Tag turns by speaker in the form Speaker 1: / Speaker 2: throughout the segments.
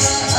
Speaker 1: Yeah.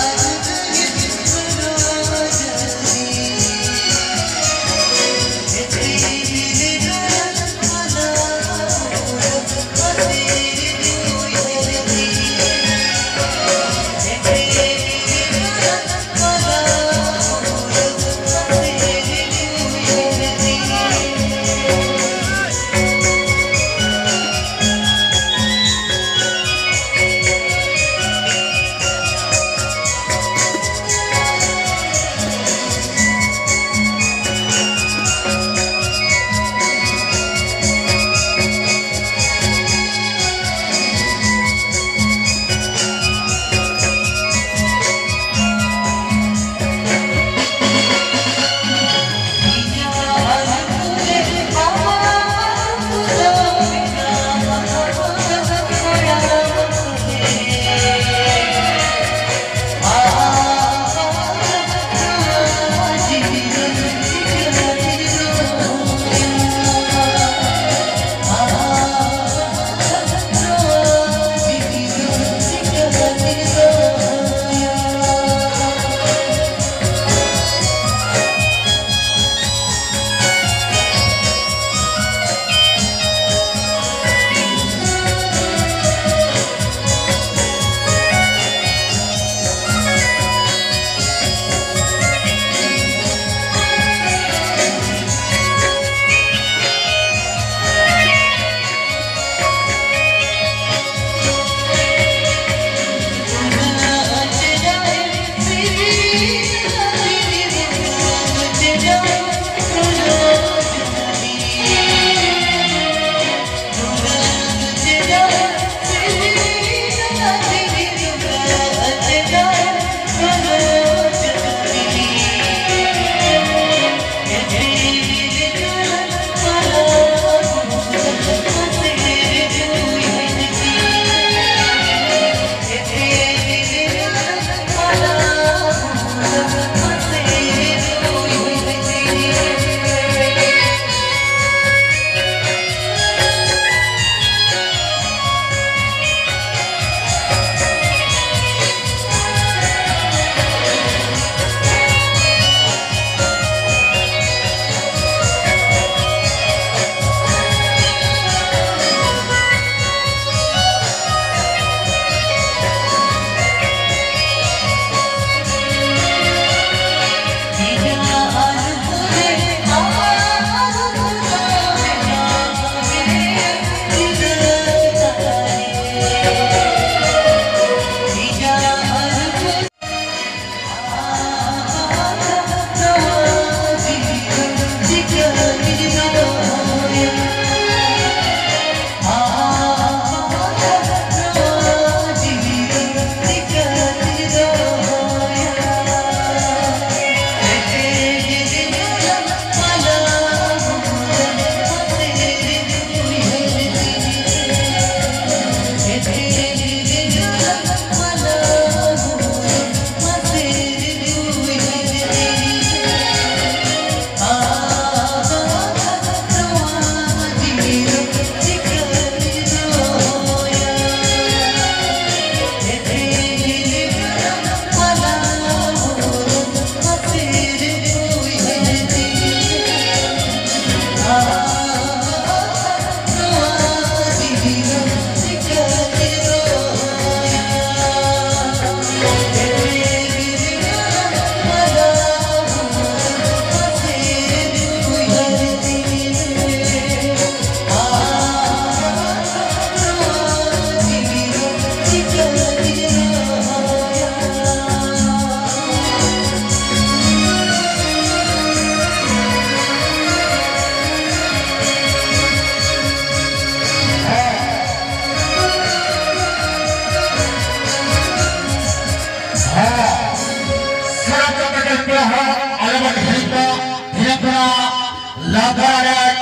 Speaker 1: لبارك